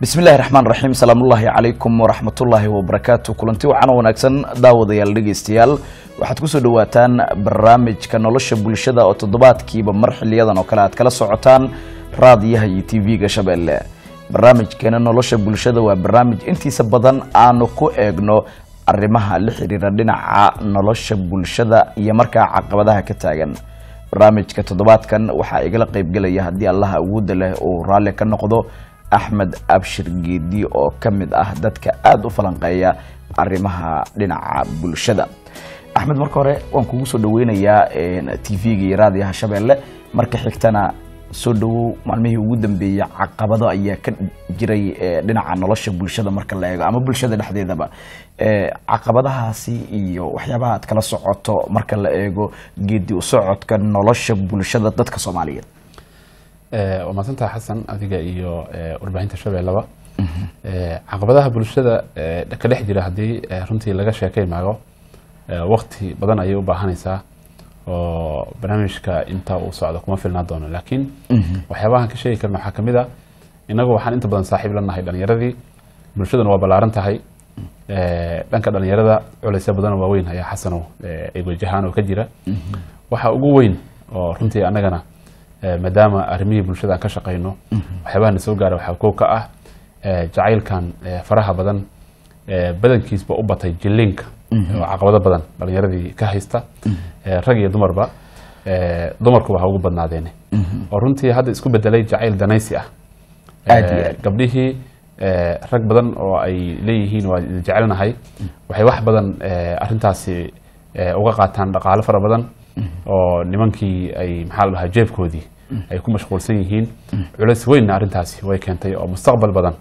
bismillahi raxmaan raxiim salaamullaahi calaykum waraxmatullaahi wabarakaatu kulanti wacan wanaagsan daawadayaal dhegeystayaal waxaad ku soo dhawaataan barnaamijka nolosha bulshada oo toddobaadkiiba mar xiliyadan oo kale aad kala socotaan raadiyaha iyo tv-ga shabeelle barnaamijkeena nolosha bulshada waa barnaamij intiisa badan aanu ku eegno arrimaha la xiriira dhinaca nolosha bulshada iyo markaa caqabadaha ka taagan. Barnaamijka toddobaadkan waxaa igala qeybgelaya haddii allaha awoodda leh uu raalli ka noqdo axmed abshir geedi oo ka mid ah dadka aada u falanqeeya arrimaha dhinaca bulshada. Axmed marka hore waan kugu soo dhaweynayaa t v-ga iyo raadiyaha shabeelle. Marka xigtana soo dhawow maalmihii ugu dambeeyey caqabado ayaa ka jiray dhinaca nolosha bulshada marka la eego ama bulshada dhexdeedaba. Caqabadahaasi iyo waxyaabaha aad kala socoto marka la eego geedi u socodka nolosha bulshada dadka soomaaliyeed waa mahadsantaha xasan adiga iyo warbaahinta shabeellaba caqabadaha bulshada ka dhex jira haddii runtii laga sheekay maago wakti badan ayay u baahanaysaa oo barnaamijka inta uu socdo kuma filnaan doono. Laakiin waxyaabahan ka sheegi karna waxaa ka mid a innagu waxaan inta badan saaxiib la nahay dhalinyaradii bulshaduna waa ballaaran tahay. Dhanka dhalinyarada culeysya badanoo waaweyn ayaa xasanow ay wajahaan oo ka jira. Waxa ugu weyn oo runtii annagana maadaama arrimihii bulshada aan ka shaqayno waxyaabaha na soo gaara waxaa kow ka ah jacaylkan faraha badan badankiisba u batay jiliinka oo caqabado badan dhalinyaradii ka haysta. Rag iyo dumarba dumarkuba ha ugu badnaadeene oo runtii hadda isku bedelay jacayl danaysi ah. Gabdhihii rag badan oo ay leeyihiin waa jecelnahay waxay wax badan arintaasi uga qaataan dhaqaalo fara badan oo nimankii ay maxaa la dhahaa jeebkoodii ay ku mashquulsan yihiin. Culays weynna arrintaasi way keentay oo mustaqbal badan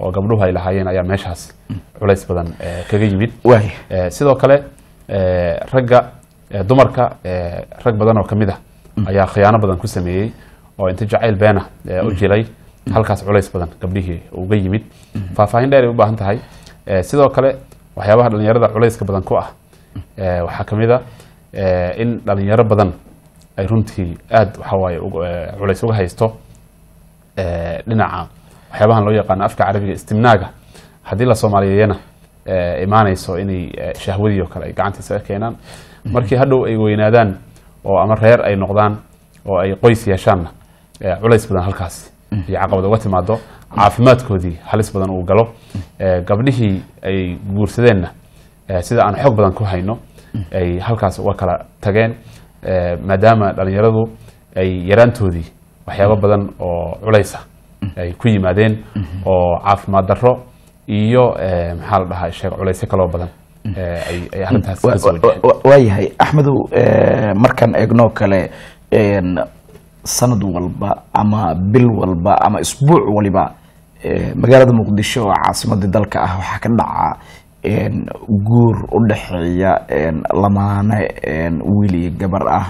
oo gabdhuhu ay lahaayeen ayaa meeshaas culays badan kaga yimid. Sidoo kale ragga dumarka rag badan oo ka mid ah ayaa khiyaano badan ku sameeyey oo inta jacayl beena u jilay. Halkaas culays badan gabdhihii uga yimid. Faahfaahin dheer ay u baahan tahay. Sidoo kale waxyaabaha dhalinyarada culayska badan ku ah waxaa ka mid a in dhalinyaro badan ay runtii aada waxawaaye culays uga haysto dhinaca waxyaabahan loo yaqaano afka carabiga istimnaaga haddii la soomaaliyeeyana imaanayso inay shahwadii oo kale ay gacanta isaga keenaan markii hadhow ay weynaadaan oo ama reer ay noqdaan oo ay qoys yeeshaanna culays badan halkaas iyo caqabad uga timaado caafimaadkoodii halis badan uu galo. Gabdhihii ay guursadeenna sida aan xog badan ku hayno ay halkaas uga kala tageen maadaama dhalinyaradu ay yaraantoodii waxyaabo badan oo culaysa ay ku yimaadeen oo caafimaad daro iyo maxaa la dhahaa sheeg culaysyo kaloo badan ay arrintaas ka soo wajaheen waayahay axmedow markaan eegnoo kale sanad walba ama bil walba ama isbuuc waliba magaalada muqdisho oo caasimadii dalka ah waxaa ka dhaca guur u dhexeeya lamaane wiil iyo gabar ah.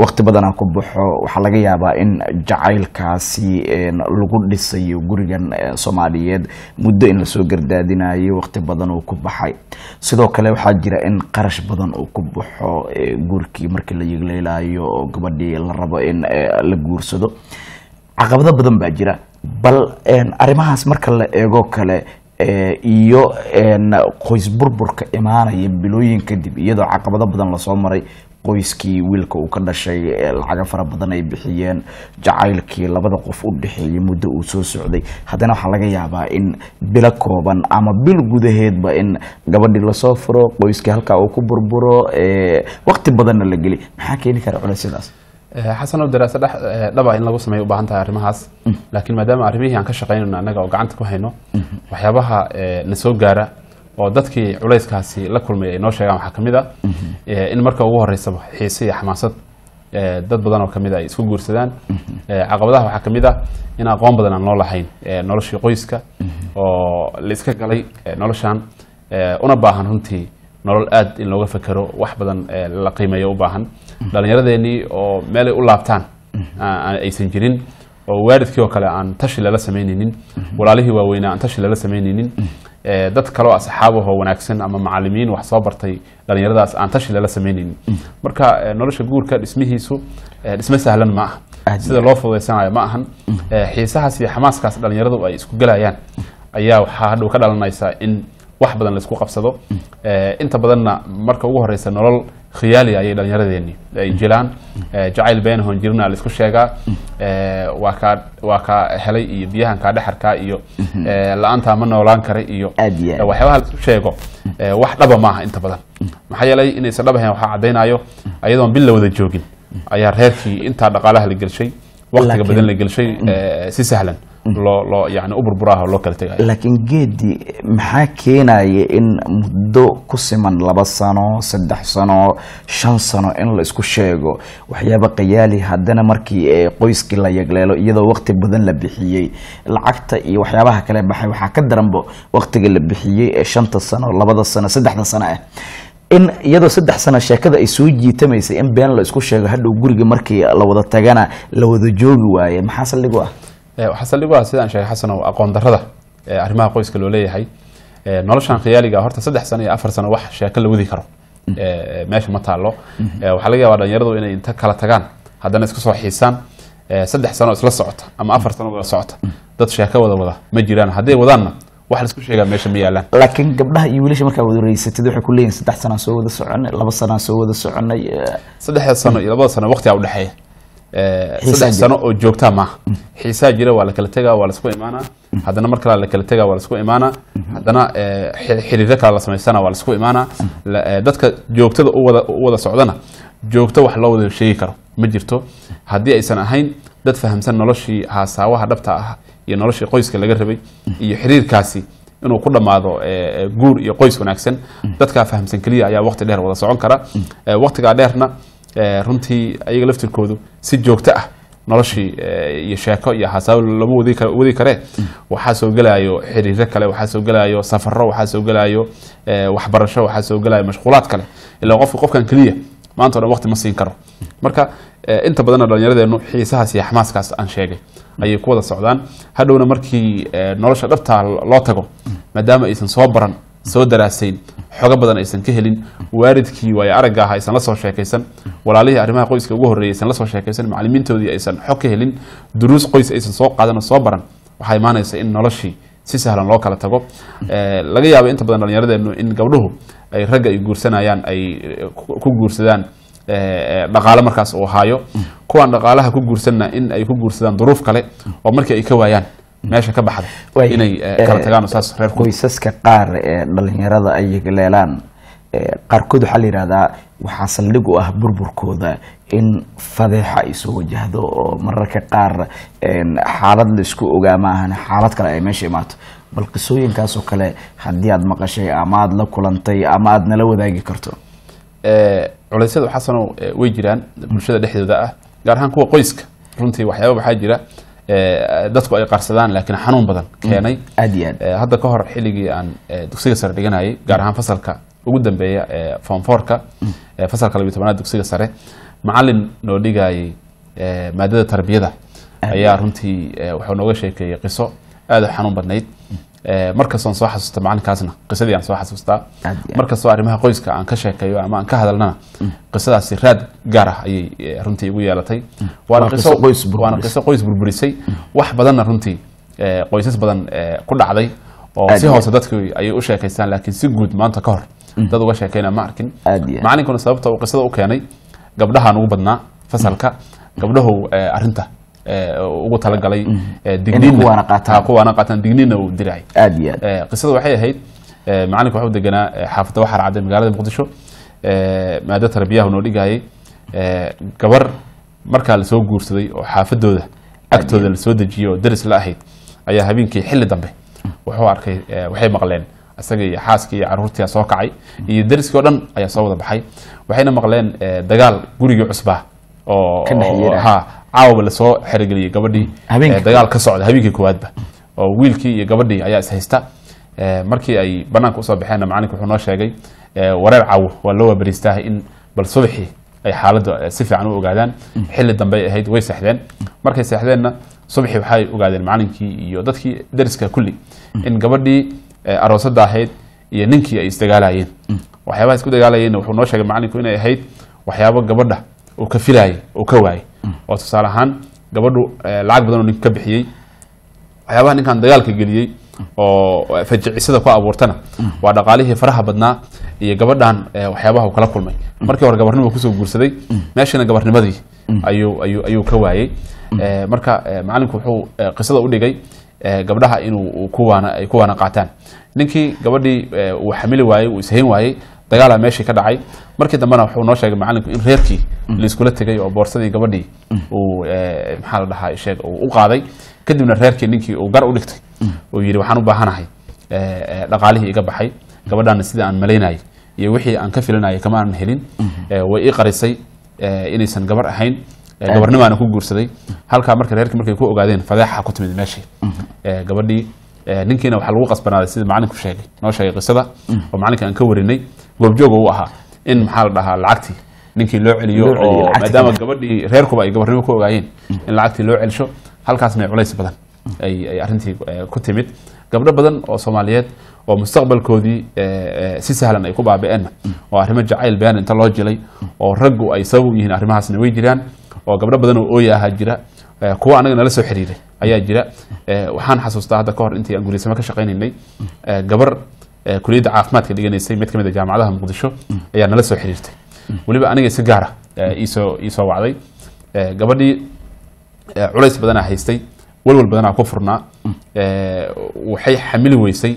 Wakti badanaa ku baxo. Waxaa laga yaabaa in jacaylkaasi lagu dhisayo gurigan soomaaliyeed muddo in la soo gardaadinayo wakti badan uu ku baxay. Sidoo kale waxaa jira in qarash badan uu ku baxo guurkii markii la yegleelayo oo gabadhii la rabo in la guursado. Caqabado badan baa jira. Bal arrimahaas marka la eego kale iyo qoys burburka imaanaya bilooyin kadib iyadoo caqabado badan la soo maray qoyskii wiilka uu ka dhashay lacago fara badan ay bixiyeen jacaylkii labada qof u dhexeeyay muddo uu soo socday. Haddana waxaa laga yaabaa in bilo kooban ama bil gudaheedba in gabadhii la soo furo qoyskii halkaa uu ku burburo wakti badanna la geli. Maxaa keeni kara culaysyadaas xasanow daraasa dhaba in lagu sameeyo u baahan tahay arrimahaas laakiin maadaama arrimihii aan ka shaqaynayno annaga oo gacanta ku hayno waxyaabaha na soo gaara oo dadkii culayskaasi la kulmay ay noo sheegaan waxaa ka mid a in marka ugu horeysaba xiise iyo xamaasad dad badan oo ka mid a ay isku guursadaan. Caqabadaha waxaa ka mid a in aqoon badan aan noo lahayn noloshii qoyska oo la iska galay noloshan una baahan runtii nolol aad in looga fekero wax badan la qiimeeyo u baahan dhalinyaradeenii oo meelay u laabtaan aysan jirin oo waalidkii oo kale aan tashi lala samaynaynin walaalihii waaweynaa aan tashi lala samaynaynin dad kaleo asxaabahoo wanaagsan ama macalimiin wax soo bartay dhalinyaradaas aan tashi lala samaynaynin marka nolosha guurka dhismihiisu dhismo sahlan ma ah Aad sida loo fududaysanayo ma ahan. Eh, xiisahaas iyo xamaaskaas dhalinyaradu ay isku gelayaan ayaa waxaa hadhow ka dhalanaysa in wax badan la isku qabsado. Eh, inta badanna marka ugu horeysa nolol khiyaali ayay dhallinyaradeeni. Ay jiraan. Eh, jacayl been hoon jirna la isku sheegaa. Eh, waa kaa waa kaa helay iyo biyahan kaa dhexarkaa iyo eh, la'aantaa ma noolaan kara iyo waxyaabaha la isku sheego wax dhaba maaha inta badan. Maxaa yeelay inaysan dhab ahayn waxaa caddaynayo ayadoon bil la wada joogin. Ayaa reerkii intaa dhaqaalaha la gelshay waqtiga Laakiin- badan la gelshay eh, si sahlan loo loo yani u burburaha oo loo kala tegayo laakiin geedi maxaa keenaya in muddo ku siman laba sano saddex sano shan sano in la isku sheego? Waxyaaba qayaali haddana markii eh, qoyskii la yagleelo iyadoo waqti badan la bixiyey lacagta iyo waxyaabaha kale baxay waxaa ka daranbo waqtiga la bixiyey ee shanta sano labada sano saddexda sano ah in iyadoo saddex sano sheekada ay soo jiitamaysay in been la isku sheego hadhow guriga markii la wada tagana la wada joogi waaye. Maxaa saldhigu ah? Eh, waxaa saldhig u ah sidaan sheegay xasanow aqoon darrada ee arrimaha qoyska loo leeyahay. Eh, noloshan khiyaaliga horta saddex sano iyo afar sano wax sheeko la wadi karo. Eh, meesha ma taalo Eh, waxaa laga yaabaa dhalinyaradu inay inta kala tagaan haddana isku soo xiisaan. Eh, saddex sano isla socota ama afar sano wada socota. Dad sheeko wada wada ma jiraan. Hadday wadaanna wax la isku sheegaa meesha ma yaalaan. Laakiin gabdhaha iyo wiilasha markaa wada waxay ku leeyihiin saddex sanaan soo wada soconay laba sanaan soo wada soconay eh, saddexda sano iyo labada sano waqti udhexeeya Eh, saddex sano oo joogtaa maaha xiisaa jira waa la kala tegaa waa la isku imaanaa. Haddana mar kale la kala tegaa waa la isku imaanaa. Haddana eh, xi- xiriiro kale la samaystana waa la isku imaanaa. Eh, dadka joogtada u wada u wada socdana joogto wax loo wada sheegi karo. Ma jirto. Haddii aysan ahayn dad fahamsan noloshii haasaawaha dhabta ah iyo noloshii qoyska laga rabay iyo xiriirkaasi inuu ku dhammaado eh, eh, guur iyo qoys wanaagsan. Dadkaa fahamsan keliya ayaa waqti dheer wada socon kara. Eh, waqtigaa dheerna runtii ayaga laftirkoodu si joogto ah noloshii iyo sheeko iyo xasaabo lama wadi kar- wadi karee waxaa soo gelayo xiriiro kale waxaa soo gelayo safaro waxaa soo gelayo waxbarasho waxaa soo gelayo mashquulaad kale. Ilaa qofka qofkan keliya maanta o dhan waqti ma siin karo. Marka eh, inta badanna dhallinyaradeenu xiisahaas iyo xamaaskaas aan sheegay. Ayay ku wada socdaan. Hadhowna markii eh, nolosha dhabtaa loo tago maadaama aysan soo baran soo daraasayn xogo badan aysan ka helin waalidkii waayo aragga ah aysan la soo sheekaysan walaalihii arrimaha qoyska ugu horreeyay aysan la sheekaysan macallimiintoodii aysan xog ka helin duruus qoys aysan soo qaadan oo soo baran waxaa imaanaysa in noloshii si sahlan loo kala tago. Eh, laga yaabo inta badan dhallinyaradeenu in gabdhuhu ay ragga ay guursanayaan ay eh, ku guursadaan eh, eh, dhaqaale markaas uu haayo. Kuwan dhaqaalaha ku guursanna in ay ku guursadaan duruuf kale oo markii ay ka waayaan meesha ka baxda inay kala tagaan saas reerku. qoysaska qaar ee dhalinyarada ay yagleelaan eh, qaarkood waxaa la yidhahdaa waxaa saldhig u ah burburkooda in fadeexa ay soo wajahdo oo mararka qaar xaalad la isku ogaa ma ahan xaalad kale ay meesha imaato bal qisooyinkaasoo kale haddii aad maqashay ama aad la kulantay ama aad nala wadaagi karto? Eh, culeysyadu xasanow eh, way jiraan bulshada dhexdooda ah gaar ahaan kuwa qoyska. Runtii waxyaaba waxaa jira eh, dadku ay qarsadaan laakiin xanuun badan keenay. aad iyo aad. Hadda ka hor xilligii aan dugsiga sare dhiganayay gaar ahaan fasalka ugu dambeeya ee form fourka eh, fasalka labiyo tobanaad dugsiga sare macalin noo dhigayay maadada tarbiyada ayaa runtii wuxuu nooga sheekeeyey qiso aad u xanuun badnayd. Eh, markastoon soo xasuusta macalinkaasna qisadii aan soo xasuustaa. Markastoo arrimaha qoyska aan ka sheekeeyo ama aan ka hadalnana qisadaasi raad gaar ah ayay eh, runtii igu yeelatay. Waana Waa qiso qoys burburisay. waana qiso qoys burburisay. Wax badanna runtii eh, qoysas badan ku dhacday oo si hoose dadku ayay u sheekaystaan laakiin si guud maanta ka hor dad uga sheekayna ma arkin. Macalinkuna sababta uu qisada u keenay gabdhahaan ugu badnaa fasalka. Gabdhahu arrinta eh, ugu talagalay digniinna kuwaana digniinna uu Eh, qisada waxay ahayd macalinku wuxuu deganaa xaafadda waxaa racday magaalada muqdisho maado tarbiyaha noo dhigayay gabar markaa la soo guursaday oo xaafadooda agtooda la soo dejiyey oo daris la ahayd ayaa habeenkii xilli dambe wuxuu arkay waxay maqleen. Isaga iyo xaaskii iyo caruurtii soo kacay iyo dariskii oo dhan ayaa soo wada baxay. Waxayna maqleen dagaal gurigii cusbaa oo Caawaba la soo xerogeliyey gabadhii eh, dagaal ka socda habeenkii koowaadba oo wiilkii iyo gabadhii ayaa is haysta. Eh, markii ay banaanka u soo baxeenna macalinku wuxuu noo sheegay wareer cawo waa loo waabariistaahay in bal subaxii ay xaaladda eh, si fiican u ogaadaan. Xilli dambe ay ahayd way seexdeen. Markay seexdeenna subaxii waxay ogaadeen macalinkii iyo dadkii dariska kulli in gabadhii eh, aroosada ahayd iyo ninkii ay isdagaalayeen. Waxyaabaha isku dagaalayeenna wuxuu noo sheegay macalinku inay ahayd waxyaabo gabadha uu ka filaayay uu ka waayay oo tusaale ahaan gabadhu eh, lacag badan oo ninka ka bixiyey waxyaabaha ninkan dagaalka geliyey oo fajicisada ku abuurtana waa dhaqaalihii faraha badnaa iyo gabadhan eh, waxyaabaha uu kala kulmay. Markii hore gabarnimo ku soo guursaday meeshana gabarnimadii ayuu ayuu ayuu ka waayey. Eh, marka eh, macalinku wuxuu eh, qisada u dhigay eh, gabdhaha inuu uu kuwaana ay kuwaana qaataan. Ninkii gabadhii eh, uu xamili waayey uu ishayn waayey dagaalaa meeshii ka dhacay. Markii dambena wuxuu noo sheegay macalinku in reerkii laiskula tegay oo boorsadii gabadhii uu eh, maxaa la dhahaa sheeg uu u qaaday. Kadibna reerkii ninkii uu gar u dhigtay uu yidhi waxaan u baahanahay eh, eh, dhaqaalihii iga baxay. Gabadhaana sida aan malaynayay iyo wixii aan ka filanayay kama aanan helin. Way ii qarisay inaysan gabar ahayn. Gabarnimaana ku guursaday. Halkaa marka reerkii markay ku ogaadeen fadeexa ku timid meeshii. Gabadhii ninkiina waxaa lagu qasbanaaday sida macalinku sheegay noo sheegay qisada. Oo macalinka aan ka warinay goobjooga u ahaa in maxaa la dhahaa lacagtii ninkii loo celiyo oo maadaama gabadhii reerkuba ay gabarnimo ku ogaayeen in lacagtii loo celsho halkaasna ay culays badan ay arrintii eh, ku timid. Gabdho badan oo soomaaliyeed oo mustaqbalkoodii eh, eh, si sahlan ay ku baabi'eenna oo arrimo jacayl been inta loo jilay oo raggu ay sabab u yihiin arrimahaasna way jiraan oo gabdho badan oo ooya ahaa jira kuwa anaga nala soo xiriiray ayaa jira. Waxaan xasuustaa hadda ka hor intii aan guulisamo ka shaqaynaynay gabar kuliyadda caafimaadka dhiganaysay mid ka mid a jaamacadaha muqdisho ayaa nala soo xiriirtay. Weliba aniga si gaara eh, iisoo iisoo wacday gabadhii culays badanaa haystay walwal badanaa ku furnaa waxay xamili weysay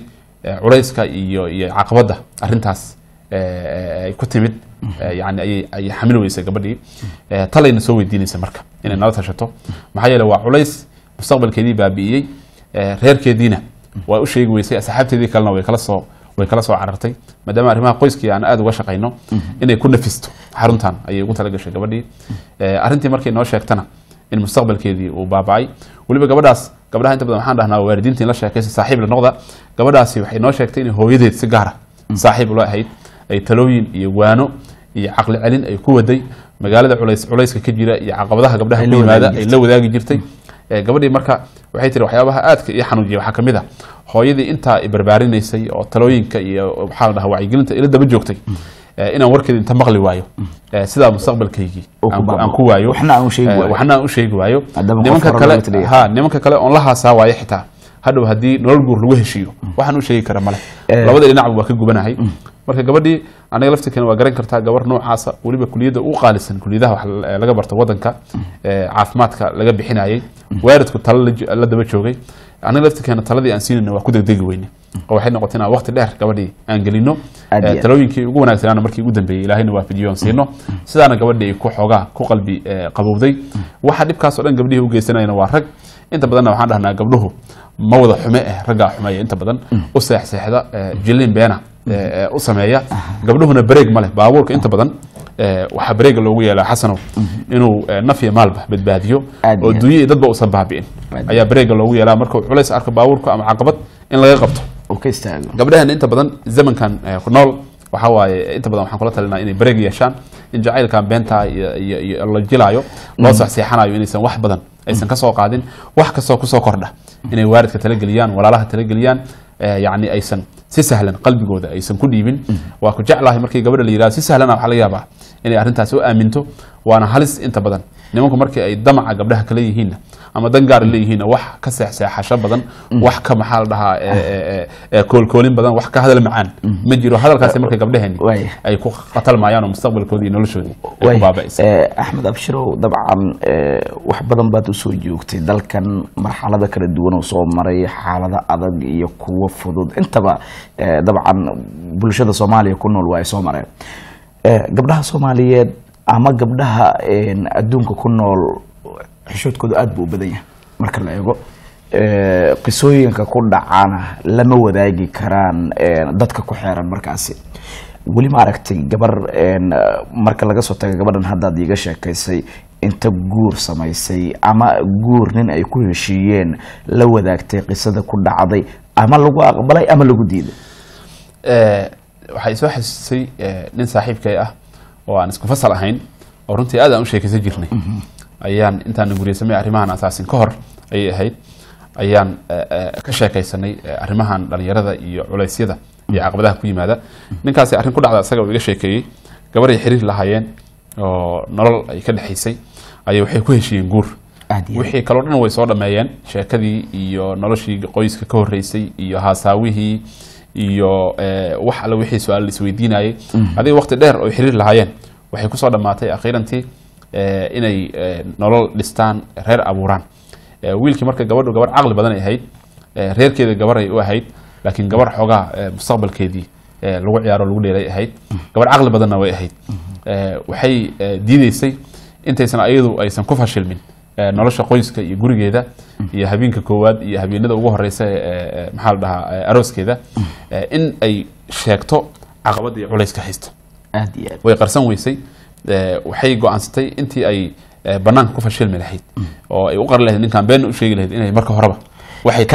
culayska iyo iyo caqabadda arrintaas ay ku timid yani ayay xamili weysay gabadhii. Talayna soo weydiinaysa marka inay nala tashato. Maxaa yeele waa culays mustaqbalkeedii baabi'iyey reerkeediina waa u weysay asxaabteedii kalena way kala soo way kala soo carartay maadaama arrimaha qoyskii aan aada uga shaqayno inay ku nafisto xaruntan ayay ugu talagashay gabadhii. Eh, arrintii markay noo sheegtana in mustaqbalkeedii uu baaba'ay. Weliba gabadhaas gabdhaha inta badan waxaan dhahnaa waalidiinta in la sheekaysa saaxiib la noqda. Gabadhaasi waxay noo sheegtay inay hooyadeed si gaara saaxiib ula ahayd. Ay talooyin iyo waano iyo caqli celin ay ku waday. Magaalada culays culayska ka jira iyo caqabadaha gabdhaha ku yimaada ay la wadaagi jirtay gabadhii marka waxay tiri waxyaabaha aadka iyo xanuujiya waxaa ka mid a hooyadii intaa barbaarinaysay oo talooyinka iyo maxaa la dhahaa wacyigelinta ila daba joogtay inaan warkeeda inta maqli waayo sidaa mustaqbalkaygii aan ku- waayo. Waxna aan u sheegi waayo. nimanka kale ha nimanka kale oon la haasaa waayo xitaa. Hadhow haddii nolol guur lagu heshiiyo waxaan u sheegi kara male. Labada dhinacba waa ka gubanahay marka gabadhii aniga laftirkeena waa garan kartaa gabar noocaasa weliba kuliyadda ugu qaalisan kuliyadaha wax la- laga barto wadanka caafimaadka laga bixinayay waaridku talo la daba joogay. Aniga laftirkeena taladii aan siinayna waa ku degdegi weyne oo waxay noqotay inaan waqti dheer gabadhii aan gelino. Talooyinkii ugu wanaagsanaana markii ugu dambeeyey ilaahayna waa fidiyo aan siino. Sidaana gabadhii ay ku xoogaa ku qalbi qabowday. Waxa dhibkaas oo dhan gabdhihii u geysanayana waa rag. Inta badanna waxaan dhahnaa gabdhuhu ma wada xume eh raggaa xumeeya inta badan. U seexseexda jilin beena u sameeya. Gabdhuhuna bareeg ma leh. Baabuurka inta badan waxaa bareega loogu yeelaa xasanow inuu eh, naf iyo maalba badbaadiyo. Aad oo iyo dadba uusan baabi'in ayaa bareega loogu yeelaa. Markuu culays arko baabuurka ama caqabad in laga qabto. Gabdhaheena inta badan zamankan ku nool waxaa waaye inta badan waxaan kula talinaa inay bareeg yeeshaan. In jacaylkan beenta iyo la jilaayo loo saxseexanayo inaysan wax badan aysan ka soo qaadin wax kastoo ku soo kordha. Inay waaridka talageliyaan walaalaha talageliyaan eh, yacni aysan si sahlan qalbigooda aysan ku dhiibin. Waa ku jeclahay markii gabadha la yidhahdo si sahlana waxaa laga yaabaa inay arrintaasi u aaminto waana halis inta badan. Nimanku markii ay damaca gabdhaha kale yihiinna ama dan gaar leeyihiinna wax ka seexseexasho badan wax ka maxaa la dhahaa koolkoolin badan wax ka hadal macaan. Ma jiro hadalkaasi marka gabdhaheeni Waaya. ay ku qatalmayaan oo mustaqbalkoodii iyo noloshoodii ay Waay, ku baaba'aysa axmed abshirow dabcan wax badan baad u soo joogtay dalkan marxalado kala duwan oo soo maray xaalado adag iyo kuwo fudud. Intaba dabcan bulshada soomaaliya ku nool waa ay soo mareen. Gabdhaha soomaaliyeed ama gabdhaha adduunka ku nool xishoodkooda aad buu u badan yahay. Marka la eego qisooyinka ku dhacana lama wadaagi karaan dadka ku xeeran markaasi. Weli ma aragtay gabar marka laga soo taga gabadhan haddaad iiga sheekaysay inta guur samaysay ama guur nin ay ku heshiiyeen la wadaagtay qisada ku dhacday ama lagu aqbalay ama lagu diiday? Eh, waxay soo xasuusay nin saaxiibkay ah oo aan isku fasal ahayn oo runtii aad aan u sheekaysan jirnay ayaan intaan guriysamay arrimahan asaasin ka hor ayay ahayd. Ayaan eh, eh, ka sheekaysanay eh, arrimahan dhalinyarada iyo culeysyada iyo caqabadaha ku yimaada. Ninkaasi arrin ku dhacda asaga uu iga sheekeeyey gabaray xiriir lahaayeen oo nolol ay ka dhexaysay ayay waxay ku heshiiyeen guur. Wixii kaloo dhan way soo dhameeyeen sheekadii iyo noloshii qoyska ka horeysay iyo haasaawihii iyo wax alle wixii su'aal isweydiinayay adiga waqti dheer oo xiriir lahaayeen waxay ku soo dhammaatay akhiirantii inay eh, nolol dhistaan reer abuuraan. Eh, wiilkii marka gabadhu gabar caqli badan ay ahayd eh, reerkeeda gabar ay u ahayd laakiin gabar xoogaa eh, mustaqbalkeedii eh, lagu ciyaaro lagu dheelay ahayd gabar caqli badanna way ahayd. Eh, waxay eh, diideysay intaysan ayadu aysan ku fashilmin eh, nolosha qoyska iyo gurigeeda iyo habeenka koowaad iyo habeenada ugu horeysa maxaa la dhahaa eh, arooskeeda eh, in ay sheegto caqabada iyo culayska haysta. Way qarsan weysay. Eh, waxay go'aansatay intii ay eh, banaanka ku fashilmi lahayd. Oo ay u qari lahayd ninkaan been u sheegi lahayd inay marka horeba waxay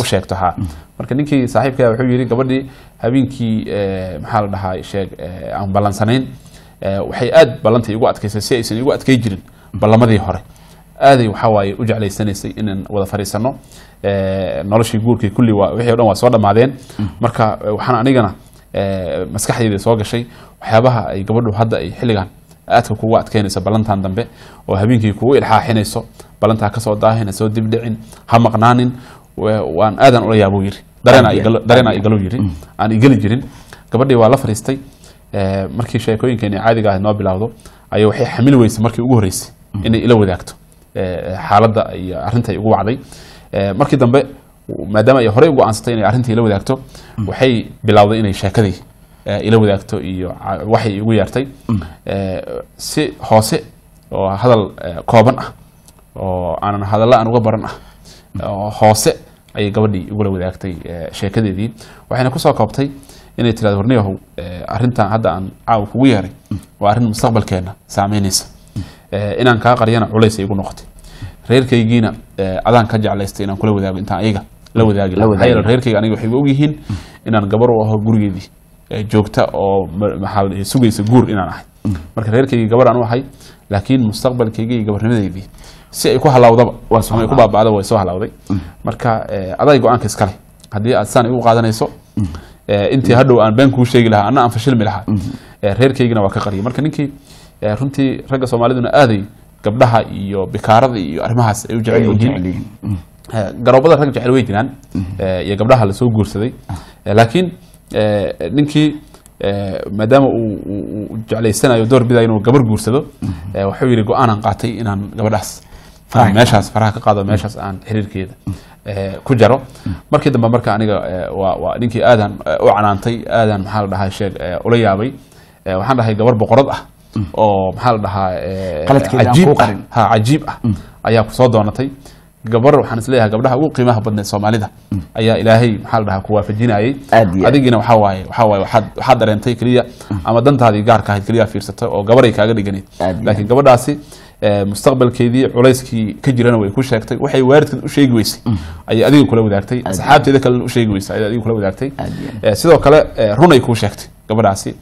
u sheegto ha. Marka ninkii saaxiibkaa wuxuu yidhi gabadhii habeenkii eh, maxaa la dhahaa sheeg eh, aan ballansanayn eh, waxay aad ballanta igu adkaysay si aysan igu adkay jirin ballamadii hore. Aaday waxaa waaye u jeclaysanaysay inaan wada fadhiisano Eh, noloshii guurkii kulli waa wixii o dhan waa soo dhammaadeen marka eh, waxaan anigana eh, maskaxdeyda soo gashay waxyaabaha ay gabadhu hadda ay xilligan aadka kugu adkeynayso ballantan dambe oo habeenkii kugu ilxaaxinayso ballantaa ka soo daahin soo dibdhicin ha maqnaanin wa- waan aadan ula yaabuu yiri dareenaa Aad iyo igalo- aad. dareenaa igalu yiri aan igeli jirin. Gabadhii waa la fariistay. Markii sheekooyinkeeni caadiga ah noo bilowdo ayay waxay xamil weysay markii ugu horeysay inay ila wadaagto. Xaaladda iyo arrinta ay ugu wacday. Markii dambe maadaama ay horey u go'aansatay inay arrinta ila wadaagto waxay bilowday inay sheekadii eh, ila wadaagto iyo waxay igu yeertay Eh, si hoose oo hadal kooban ah oo aanan hadalla aan uga baran ah oo hoose ayay gabadhii igula wadaagtay sheekadeedii. Waxayna ku soo koobtay inay tirahdo horniyahow eh, arrintan hadda aan caawa kugu yeeray waa arrin mustaqbalkeena saameynaysa Eh, inaan kaa qaryana culays ay igu noqotay. Reerkaygiina adaan ka jeclaystay inaan kula wadaago intaan ayaga la wadaagi reerkayga aniga waxay og yihiin inaan gabar u aho gurigeedii joogta oo ma- maxaa sugaysa guur inaan ahay. Marka reerkaygii gabar aan u ahay laakiin mustaqbalkaygii iyo gabarnimadeydii si ay ku halawdaba Waa soo ama ay ku baaba'da way soo halawday. Marka aday go'aanka iskale haddii aad saan igu qaadanayso intii hadhow aan been kuu sheegi lahaa anna aan fashilmi lahaa reerkaygina waa ka qariyay marka ninkii runtii ragga soomaaliduna aaday gabdhaha iyo bikaarada iyo arrimahaas ay u jecel yihiin. garoobada rag jecel way jiraan. Eh, iyo gabdhaha la soo guursaday. Eh, laakiin ninkii eh, maadaama uu- jeclaysanayo door bidayo inuu gabar guursado eh, wuxuu yidhi go'aanan qaatay inaan gabadhaas meeshaas faraha ka qaado meeshaas aan xiriirkeeda eh, ku jaro. Markii dambe marka aniga eh, waa ninkii aadan eh, u canaantay aadan maxaa la dhahaa sheeg eh, ula yaabay Eh, waxaan dhahay gabar boqorad ah oo maxaa la dhahaa eh, cajiib ah cajiib ah ayaa ku soo doonatay gabar waxaan is leeyahay gabdhaha ugu qiimaha badneed soomaalida ayaa ilaahay maxaa la dhahaa ku waafajinayay adigiina waxaa waaye waxaa waaye waxaad waxaad dareentay keliya ama dantaadii gaarka ahayd keliya fiirsatay oo gabaray kaaga dhiganayd. Laakiin gabadhaasi eh, mustaqbalkeedii culayskii ka jirana way ku sheegtay. Waxay waalidkeed u sheegi weysay. Ayay adiga kula wadaagtay. Asxaabteeda kalena u sheegi weysay. Ayay adiga kula wadaagtay. Eh, sidoo kale eh, runay kuu sheegtay gabadhaasi.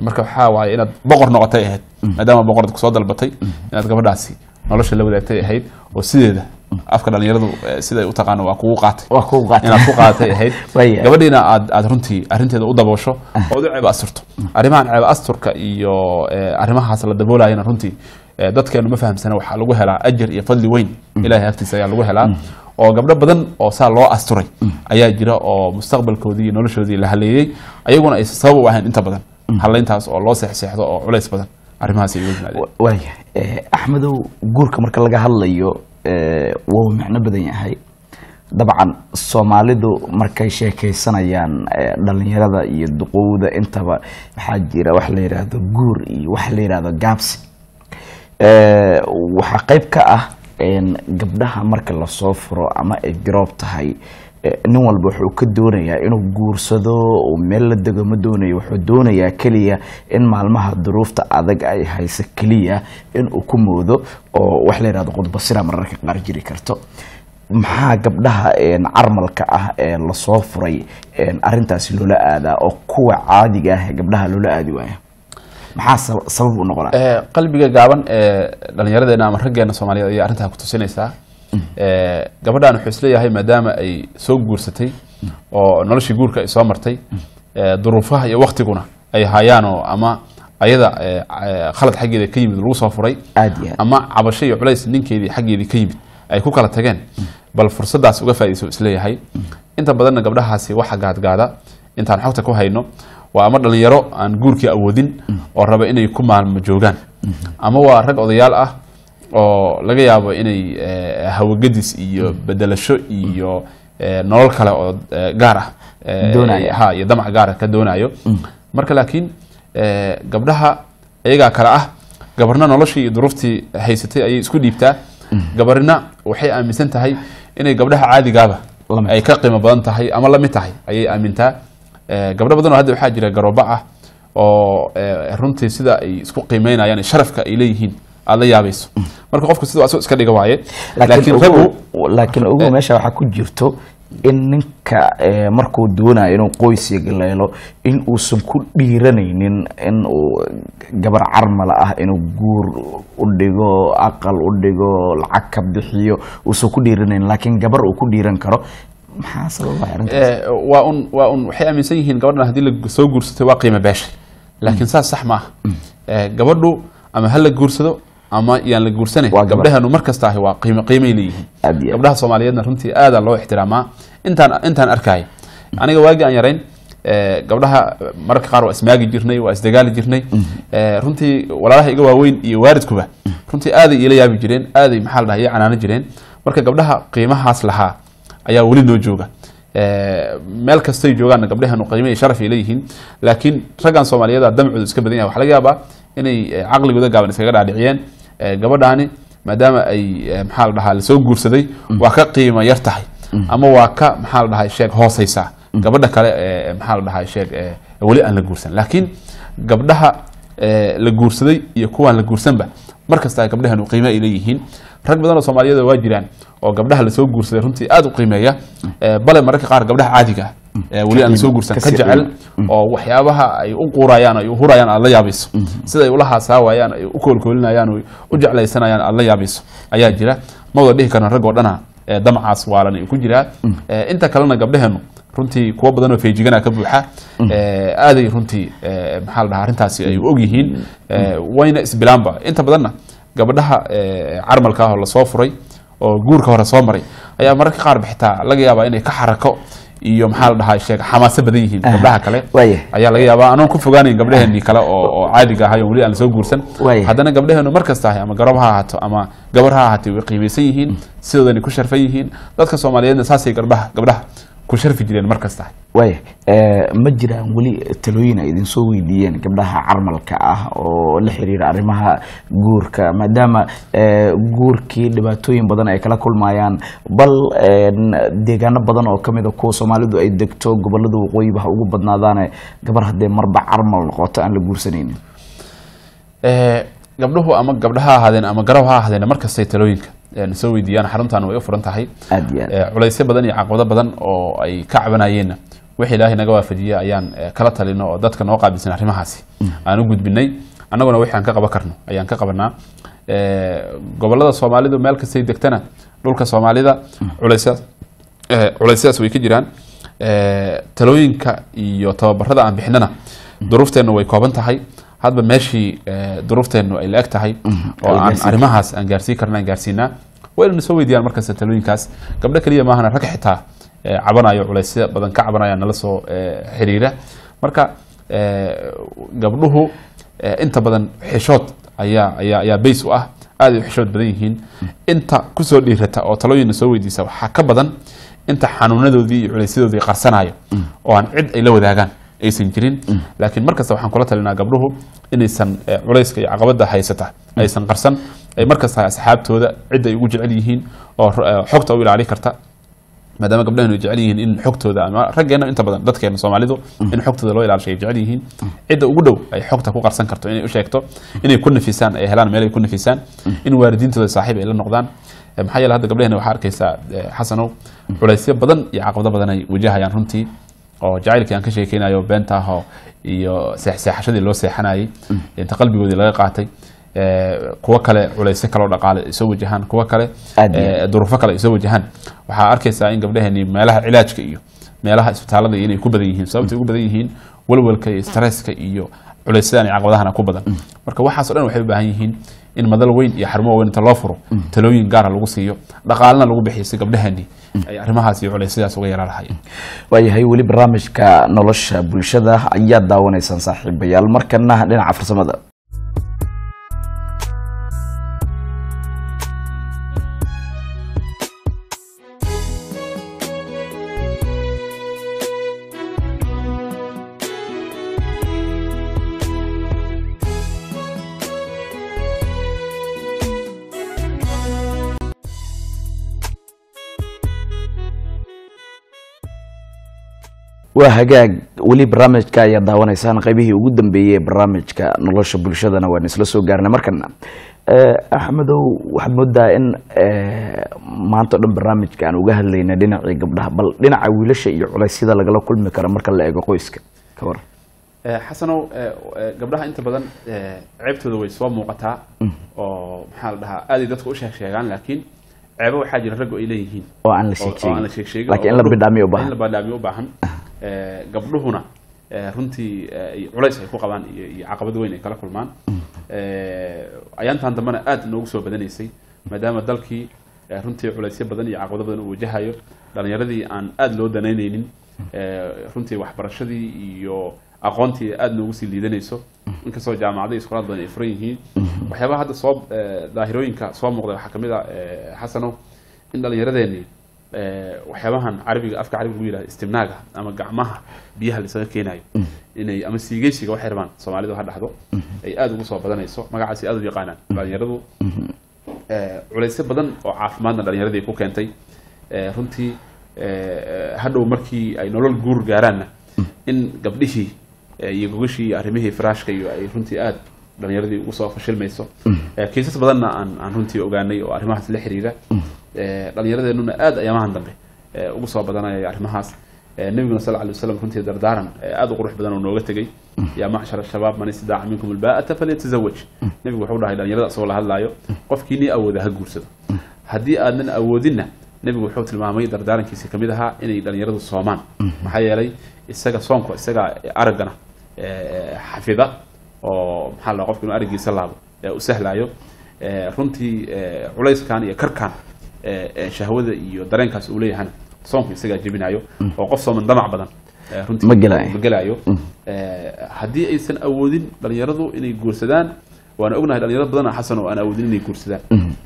Marka waxaa waaye inaad boqor noqotay ahayd maadaama boqorad ku soo dalbatay inaad gabadhaasi nolosha la wadaagtay ahayd oo sideeda afka dhalinyaradu eh, siday u taqaano waa kugu qaatay. Qaatay. inaad ku qaadatay ahayd. Waayahay. gabadhiina aad aad runtii arrinteeda u daboosho ood u ceeb asturto. Arrimahan ceeb asturka iyo eh, arrimahaas la daboolayana runtii eh, dadkeenu ma fahamsana waxaa lagu helaa ajar iyo fadli weyn. Ilaahay agtiisa ayaa lagu helaa. Oo gabdho badan oo saa loo asturay ayaa jira oo mustaqbalkoodii iyo noloshoodii la haleeyey ayaguna aysan sabab u ahayn inta badan. Halayntaas oo loo seexseexdo oo culays badan. Arrimahaas ay uga yimaadeen Eh, axmedow guurka marka laga hadlayo wuu micno badan yahay. Dabcan soomaalidu markay sheekaysanayaan eh, dhalinyarada iyo duqowda intaba waxaa jira wax la yidhaahdo guur iyo wax la yidhaahdo gaabsi. Waxaa qayb ka ah gabdhaha marka la soo furo ama ay garoob tahay nin walba wuxuu ka doonayaa inuu guursado oo meel la dego ma doonayo wuxuu doonayaa keliya in maalmaha duruufta adag ay hayso keliya in uu ku moodo oo wax la yidhahdo qudbasira mararka qaar jiri karto. Maxaa gabdhaha carmalka ah ee la soo furay een, arrintaasi loola aadaa oo kuwa caadiga ah gabdhaha loola aadi waaya maxaa sab- sabab u noqonaa? Eh, qalbiga gaaban ee dhallinyaradeena ama raggeena soomaaliyeed ayaa arrintaa ku tusinaysaa. Eh, gabadhan wuxuu is leeyahay maadaama ay soo guursatay oo noloshii guurka ay soo martay duruufaha iyo waktiguna ay hayaanoo ama ayada khalad xaggeeda ka yimid lagu soo furay ama cabasho iyo culays ninkeedii xaggeedii ka yimid ay ku kala tageen. Bal fursadaas uga faa'iidayso is leeyahay inta badanna gabdhahaasi waxa gaadgaada intaan xogta ku hayno waa ama dhalinyaro aan guurkii awoodin oo raba inay ku maalmo joogaan. Ama waa rag odayaal ah oo laga yaabo inay eh, hawagadis iyo bedelasho iyo eh, nolol kale oo eh, gaar ah iyo damac gaara ka doonayo marka laakiin gabdhaha iyagaa kale ah gabarna noloshii iyo duruuftii haysatay ayay isku dhiibtaa. Gabarina waxay aaminsan tahay inay gabdhaha caadigaaba ay ka qiimo badan tahay ama la mid tahay ayay aamintaa. Gabdho badan oo hadda waxaa jira garooba ah oo runtii sida ay isku qiimeynayaan sharafka ay leeyihiin aad la yaabayso marka qofku siduu asoo iska dhiga waaye laakiin laakiin ugu meesha waxaa ku jirto in ninka eh, markuu doonayo inuu qoys yagaleelo in uusan ku dhiiranaynin in uu gabar carmala ah inuu guur u dhigo aqal u dhigo lacag ka bixiyo uusan ku dhiiranayn laakiin gabar uu ku dhiiran karo maxaa sababa arrintaas? Eh, waa un waa un waxay aaminsan yihiin gabadhan haddii la soo guursatay waa qiimo beeshay laakiin saas sax ma Eh, gabadhu ama ha la guursado ama yaan la guursanay. Waa gabar. gabdhahanu mar kasta ahi waa qiimay leeyihiin. Iyo gabdhaha soomaaliyeedna runtii aadaa loo ixtiraamaa intaan intaan arkaya aniga waagii aan yarayn eh, gabdhaha mararka qaar waa ismaagi jirnay waa isdagaali jirnay. Eh, runtii walaalaha iga waaweyn iyo waalidkuba. Runtii aaday iila yaabi jireen aaday maxaa la dhahay ii canaano jireen. Marka gabdhaha qiimahaas lahaa ayaa weli noo jooga. Eh, meel kastay joogaanna gabdhahanu qiimo iyo sharaf ay leeyihiin. Laakiin raggan soomaaliyeed damcoodu iska badan yahay. Waxaa laga yaabaa inay eh, caqligooda gaaban iskaga dhaadhiciyeen. Eh, gabadhaani maadaama ay maxaa la dhahaa la soo guursaday waa ka qiimo yar tahay. Ama waa ka maxaa la dhahay sheeg hooseysaa gabadha kale maxaa la dhahaa sheeg ee weli aan la guursan. Laakiin gabdhaha la guursaday iyo kuwaan la guursanba mar kasta gabdhahanu qiimo ay leeyihiin. Rag badan oo soomaaliyeed waa jiraan oo gabdhaha la soo guursaday runtii aad u qiimeeya. Bale mararka qaar gabdhaha caadiga ah weli aan la soo guursan ka jecel oo waxyaabaha ay u quurayaan ay u hurayaan aad la yaabayso sida ay ula haasaawayaan ay u koolkoolinayaan oo u jeclaysanayaan aad la yaabayso ayaa jira. Ma wada dhihi karna rag oo dhana damacaas waalan ay ku jiraa Eh, inta kalena gabdhahenu runtii kuwo badan oo feejigana ka buuxa. Eh, aaday runtii maxaa la dhahaa arrintaasi ay u ogyihiin wayna isbilaanba. Inta badanna gabdhaha eh, carmalka ah oo la soo furay oo guurka hore soo maray ayaa mararka qaar xitaa laga yaabaa inay ka xarako iyo maxaa la dhahaa sheeg xamaaso badan yihiin gabdhaha kale ayaa laga yaabaa anoon ku fogaanayn gabdhaheenii kale oo oo caadiga ahay oo weli aan la soo guursan. Haddana gabdhaheenu mar kasta ahay ama garob ha ahaato ama gabar ha ahaatay way qiimaysan yihiin sidoodani ku sharfan yihiin. Dadka soomaaliyeedna saasay gabdhaha gabdhaha ku sharfi jireen mar kasta waaya Eh, ma jiraan weli talooyin ay idin soo weydiiyeen gabdhaha carmalka ah oo la xiriira arrimaha guurka maadaama eh, guurkii dhibaatooyin badan ay kala kulmayaan bal eh, deegaano badan oo ka mid a kuwa soomaalidu ay degto gobollada waqooyiba ha ugu badnaadaane gabar haddee marba carmal noqoto aan la guursanaynin. Gabdhuhu ama gabdhaha ha ahaadeen ama garab ha ahaadeen mar kastay talooyinka soo weydiiyaan xaruntan way u furan tahay. Eh, culaysyo badan iyo caqabado badan oo ay ka cabanayeenna wixii ilaahay naga waafajiye ayaan eh, kala talino oo dadka noo qaabilsan arrimahaasi. Aan u gudbinay. Annaguna wixii aan ka qaban karno ayaan ka qabanaa Eh, gobollada soomaalidu meel kastay degtana dhulka soomaalida eh, culeysyadaas way ka jiraan. Talooyinka iyo tababarada aan bixinana duruufteennu way kooban tahay hadba meeshii eh, duruufteennu ay la eg tahay oo Ay aan arrimahaas aan gaarsiin karna aan gaarsiinaa. Waynana soo weydiyaan markasta talooyinkaas gabdho keliya maahana rag xitaa eh, cabanayo culaysyo badan ka cabanaya nala soo eh, xiriira. Marka gabdhuhu inta badan xishood ayaa ayaa ayaa bays u ah. Aad ay u xishood badan yihiin. Inta ku soo dhiirata oo talooyinna soo weydiisa waxaa ka badan inta xanuunadoodii iyo culaysyadoodii qarsanayo oo aan cid ay la wadaagaan aysan jirin. Laakiin mar kasta waxaan kula talinaa gabdhuhu inaysan eh, culayska iyo caqabada haysata aysan qarsan. Ay mar kasta asxaabtooda cid ay ugu jecel yihiin oo eh, xogta u ilaali karta. Maadaama gabdhahenu ay jecel yihiin in xogtooda ama raggeena inta badan dadkeena soomaalidu in xogtooda loo ilaalishay ay jecel yihiin. Cidda ugu dhow ay xogta ku qarsan karto inay u inay ku nafisaan ay helaan meel ay ku nafisaan in waalidiintooda saaxiib ay la noqdaan. Eh, maxaa yeele hadda gabdhahena waxaa arkaysaa eh, xasanow culaysyo badan iyo caqabado badan ay wajahayaan runtii oo jacaylkii aan ka sheekeynayo beenta ah iyo seexseexashadii loo seexanayay inta qalbigoodii laga qaatay kuwo kale culaysyo kaloo dhaqaale ay soo wajahaan kuwo kale duruufo kale ay soo wajahaan. Waxaa arkaysaa in gabdhaheenii meelaha cilaajka iyo meelaha isbitaalada inay ku badan yihiin sababtay ugu badan yihiin walwalka iyo stresska iyo culaysyadaan iyo caqabadahana ku badan. Marka waxaas o dhan waxay u baahan yihiin in madal weyn iyo xarumo waaweyn inta loo furo talooyin gaara lagu siiyo dhaqaalena lagu bixiyo si gabdhahani ay arrimahaas iyo culeysyadaas uga yaraa lahayen waayahay weli barnaamijka nolosha bulshada ayaad daawanaysaan saaxiibayaal. Markana dhinaca farsamada waa hagaag. Weli barnaamijka ayaad daawanaysaan. Qaybihii ugu dambeeyey ee barnaamijka nolosha bulshadana waan isla soo gaarnay. Markana axmedow waxaad moodaa in maanta o dhan barnaamijka aan uga hadlayna dhinacii gabdhaha bal dhinaca wiilasha iyo culeysyada lagala kulmi karo marka la eego qoyska. Ka waran xasanow gabdhaha inta badan ceebtooda way soo muuqataa oo maxaa la dhahaa aaday dadka u sheeg sheegaan laakiin ceebo waxaa jira raggu ay leeyihiin. Oo aan la oo- oo aan la sheeg sheeg sheegin laakiin in la bidhaamiyo u gabdhuhuna runtii ay culays ay ku qabaan iyo caqabad weyn ay kala kulmaan. Eh, ayaantan dambena aad noogu soo badanaysay maadaama dalkii runtii culaysyo badan iyo caqabado badan uu wajahayo dhalinyaradii aan aad loo danaynaynin runtii waxbarashadii iyo aqoontii aad noogu sii liidanayso. Inkastoo jaamacado iyo iskulaad badan ay furan yihiin. Waxyaabaha hadda soo daahirooyinka soo muuqda waxaa ka mid a eh, xasano in dhalinyaradeenii waxyaabahan carabiga afka carabiga lagu yihahdo istimnaaga ama gacmaha biyaha laisaga keenayo inay ama siigeysiga waxay rabaan soomaalidu ha dhahdo ay aada ugu soo badanayso. Magacaasi aada u yaqaanaan. Dhalinyaradu eh, culaysyo badan oo caafimaadna dhalinyaradii ku keentay runtii hadhow markii ay nolol guur gaaraanna in gabdhihii iyo gogashii iyo arrimihii firaashka iyo ay runtii aad dhalinyaradii ugu soo fashilmayso. Kiisas badanna aan aan runtii ogaanay oo arrimahaas la xiriira Eh, dhalinyaradeenuna aad ayaamahan dambe eh, ugu soo badanaya arrimahaas. Eh, nabiguna sal alay wasalam runtii dardaaran eh, aad u qurux badan oo nooga tegey yaa macshar shabaab man istidaaca minkum albaa'ata falyatazawaj nebigu wuxuu dhahay dhalinyarada asagoo la hadlaayo qofkii nii awooda ha guursado. Haddii aadan awoodinna nebigu wuxuu tilmaamay dardaarankiisa ka mid ahaa inay dhalinyaradu soomaan. Maxaa yeelay isaga soonka isaga araggana xafida oo maxaa la qofka inuu araggiisa laabo u runtii culayskan iyo karkan shahwada iyo dareenkaas uu leeyahana soonku isagaa jebinayo oo qof sooman damac badan eh, runtii Ma gelaayo. Eh, haddii aysan awoodin dhalinyaradu inay guursadaan waana ognahay dhalinyaro badan xasan oo aan awoodin inay guursadaan.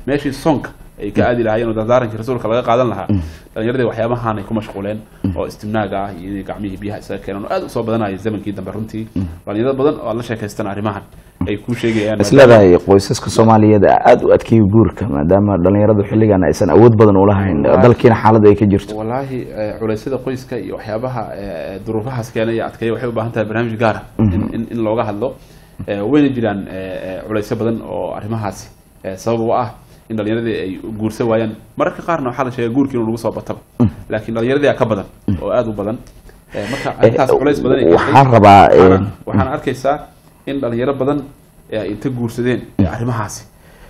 Meeshii soonka ay ka aadi lahaayeen oo dardaarankii rasuulka laga qaadan lahaa. Dhalinyaradii waxyaabahan ay ku mashquuleen oo istimnaaga ah iyo inay gacmihii biyaha isaga keenaan oo aad u soo badanaya zamankii dambe runtii. Dhalinyaro badan oo aad la sheekaystaan arrimahan ay ku sheegayaan isleedahay qoysaska soomaaliyeed aada u adkeeya guurka maadaama dhalinyaradu xilligan aysan awood badan ulahayn dalkiina xaalada ay ka jirto. Walaahi eh, culeysyada qoyska iyo waxyaabaha eh, duruufahaas keenay iyo adkeeya waxay u baahan tahay barnaamij gaara in- in- in looga hadlo. Eh, wayna jiraan culeysyo badan oo arrimahaasi sabab u ah in dhalinyaradii ay guursan waayaan. Mararka qaarna waxaa la sheega guurkii inuu lagu soo bataba. Laakiin dhalinyaradii ka badan oo aada u badan. Eh, marka arrintaas culeys badan ay keentay. waxaan rabaa waxaana waxaana arkaysaa in dhalinyaro badan inta guursadeen ee arrimahaasi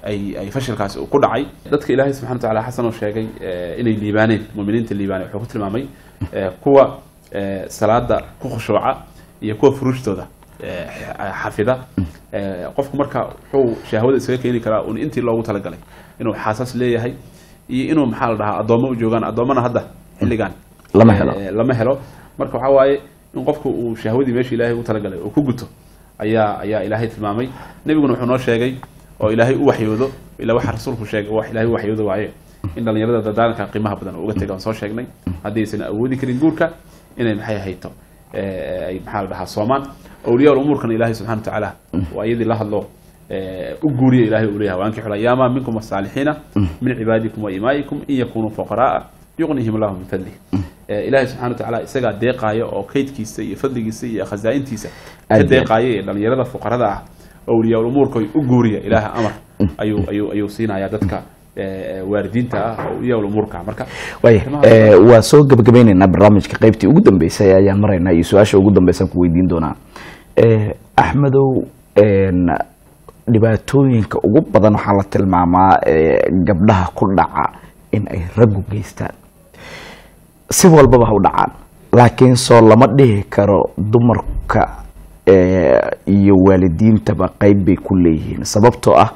ay ay fashilkaasi ku dhacay. Dadka ilaahay subxana watacaala xasan oo sheegay eh, inay liibaaneen muminiinta liibaaneen wuxuu ku tilmaamay eh, kuwa eh, salaada ku khushuuca iyo kuwa furuushtooda eh, xafida. Eh, qofku marka wuxuu shahwada isaga keeni karaa un intii loogu talagalay inuu xaasas leeyahay iyo inuu maxaa la dhahaa addoommo u joogaan addoommana hadda xilligan Lama helo. Eh, lama helo. Marka waxaa waaye in qofku uu shahwadii meesha ilaahay u talagalay uu ku guto ayaa ayaa ilaahay tilmaamay. Nebiguna wuxuu noo sheegay oo ilaahay u waxyoodo ilaa waxa rasuulku sheegay wax ilaahay u waxyoodo waaye in dhalinyarada dardaaranka qiimaha badan uga tega. Aan soo sheegnay haddii aysan awoodi karin guurka inay maxay hayto eh, ay maxaa la dhahaa soomaan. Awliyaa umuurkan ilaahay subxana watacaala waa iyadii la hadlo u guuriya ilaahay uu leeyahay waankixu ayaama minkum wasaalixiina min cibaadikum wa imaa'ikum in yakunuu fuqara'a yuqnihim allahu min fadlih Eh, ilaahay subxana watacaala isagaa deeqaaya oo kaydkiisa iyo fadligiisa iyo khazaa'intiisa ka deeqaaya ee dhalinyarada fuqarada ah awliyaa umuurka u guuriya ilaaha amar. Ayuu ayuu ayuu siinaya dadka ah eh, waa soo gabagabayneynaa barnaamijka qaybtii ugu dambeysay ayaan maraynaa iyo su'aasha ugu dambeysaan ku weydiin doonaa. Axmedow dhibaatooyinka ugu badan waxaa la tilmaamaa gabdhaha ku dhaca in ay raggu geystaan. Si walbaba ha u dhacaan laakiin soo lama dhihi karo dumarka iyo waalidiintaba qeyb bay ku leeyihiin. Sababtoo ah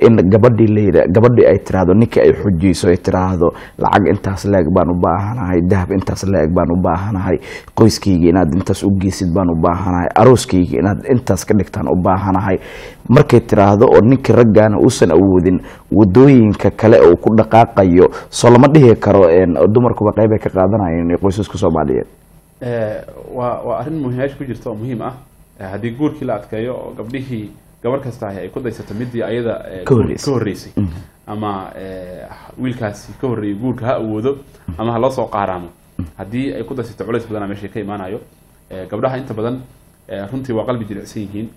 in gabadhii layidha gabadhii ay tiraahdo ninkii ay xujiyso ay tiraahdo lacag intaas la-eg baan u baahanahay dahab intaas la-eg baan u baahanahay qoyskayga inaad intaas u geysid baan u baahanahay arooskayga inaad intaas ka dhigtaan u baahanahay. Markay tiraahdo oo ninkii raggaana uusan awoodin waddooyinka kale oo ku dhaqaaqayo soo lama dhihi karo dumarkuba qeyb ka qaadanayeen qoysaska soomaaliyeed Eh, waa arrin meesha ku jirta oo muhiim ah. Eh, haddii guurkii la adkeeyo oo gabdhihii gabar kasta ay ku daysato midii ayada eh, Ka ka horreysay. Ama eh, wiilkaasi ka horreeyay guurka ha awoodo ama ha loo soo qaaraamo. Haddii ay ku daysato culays badanaa meesha ka imaanayo Eh, gabdhaha inta badan runtii waa qalbi jilicsan yihiin.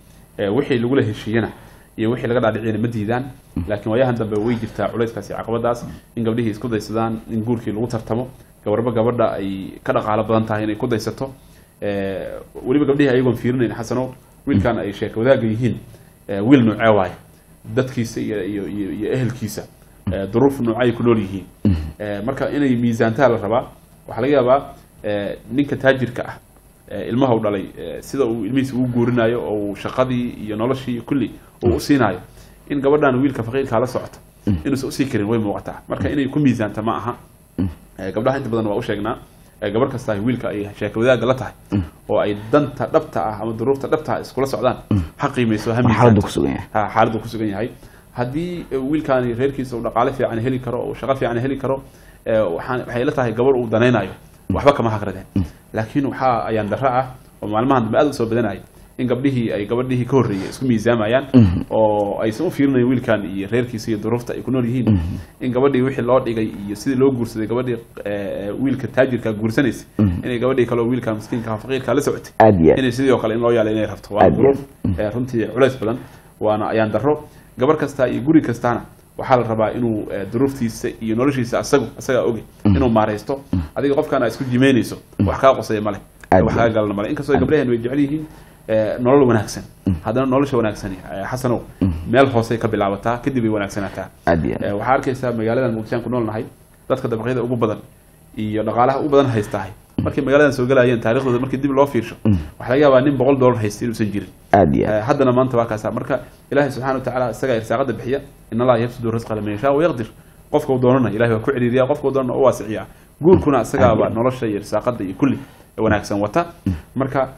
Wixii lagula heshiiyena iyo wixii laga dhaadhiciyana ma diidaan. Laakiin waayahan dambe way jirtaa culayskaasi caqabadaas. In gabdhihii isku daysadaan in guurkii lagu tartamo gabarba gabadha ay ka dhaqaalo badan tahay inay ku daysato. Weliba gabdhihii ayagoon fiirinayn xasano wiilkan ay sheeka wadaaga yihiin wiil noocee waaye? Dadkiisa iyo ehelkiisa. Eh, duruuf noocay ku nool yihiin. Eh, marka inay miisaantaha la rabaa waxaa laga yaabaa ninka taajirka ah ilmaha u dhalay sida uu ilmihiisa ugu guurinayo oo uu shaqadii iyo noloshii iyo kulli uu u siinayo in gabadhan wiilka faqiirkaa la socota. Inuusan u sii karin way muuqataa. Marka inay ku miisaanta ma aha. Gabdhaha inta badan waa u sheegnaa eh, gabar kasta ay wiilka ay sheeka wadaagga la tahay oo ay danta dhabta ah ama duruufta dhabta ah iskula socdaan ha qiimayso ha ha xaaladdu ku sugan yahay. haddii wiilkaani reerkiisa uu dhaqaale fiican heli karo uu shaqo fiican heli karo waxay la tahay gabar uu danaynayo waxba kama hakradeen laakiin waxaa ayaan darro ah oo maalmahan dambe aad u soo badanaya in gabdhihii ay gabadhihii ka horreeyay isku miisaamayaan oo aysan u fiirinayn wiilkan iyo reerkiisa iyo duruufta ay ku nool yihiin. In gabadhii wixii loo dhigay iyo sidii loo guursaday gabadhii eh, wiilka taajirka guursanaysay inay gabadhii kale wiilka miskiinka faqiirka la socotay. Inay sidii oo kale in loo yaalla inay rabto. Waa eh, runtii culays badan waana ayaan darro. Gabar kasta iyo guri kastana waxaa la rabaa inuu eh, duruuftiisa iyo noloshiisa asagu asagaa oge inuu maaraysto adiga qofkaan aad isku jimeynayso wax kaa qosaya male wax kaa galana male inkastoo gabdhaheen way jecel yihiin nolol wanaagsan. Haddana nolosha wanaagsani eh, xasanow meel hoosey ka bilaabataa kadib ay wanaagsanaataa Eh, waxaa arkaysaa magaaladan muqdishaan ku nool nahay dadka dabaqyada ugu badan iyo dhaqaalaha ugu badan haystahay. Markay magaaladan soo galayeen taariikhdooda markii dib loo fiirsho waxaa laga yaabaa nin boqol dollar haysta inuusan jirin. Eh, haddana maanta waa kaasa marka ilaahay subxaana watacaala isagaa irsaaqada bixiya in allaha yabsudu risqa liman yashaa wayaqdir qofka uu doonana ilahay waa ku ciriiriya qofka uu doonana u waasiciya guurkuna isagaaba nolosha iyo irsaaqada iyo kulli wanaagsan wata. Marka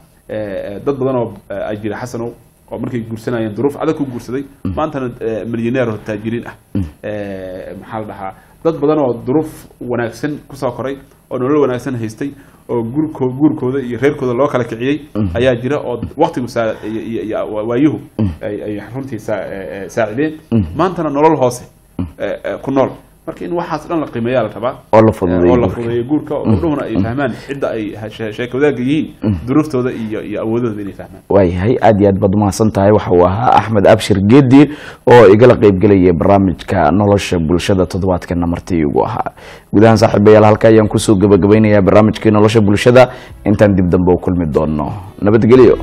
dad badan oo eh, ay jira xasanow oo markay guursanayeen duruuf adag ku guursaday maantana eh, milyaneer oo taajiriin ah. Eh, maxaa la dhahaa dad badan oo duruuf wanaagsan ku soo koray oo nolol wanaagsan haystay oo guurko guurkooda iyo reerkooda loo kala kiciyey ayaa jira oo iyo waayuhu ay runtii saa- eh, eh, saacideen maantana nolol hoose eh, eh, ku nool marka in waxaas dhan la qiimeeyaa la rabaa oo la fududeeyo oo la fududeeyo guurka. Oo gabdhuhuna ay fahmaan. Cidda ay she- sheeko wadaagga yihiin duruuftooda iyo iyo awoodooda inay fahmaan. Waayahay aad iyo aad baad umahadsan tahay. Waxa uu ahaa axmed abshir geedi oo igala qeybgelayay barnaamijka nolosha bulshada toddobaadkana martii ugu ahaa. Guud ahaan saaxiibayaal halka ayaan ku soo gabagabaynayaa barnaamijkii nolosha bulshada. Intaan dib dambe u kulmi doono. Nabadgelyo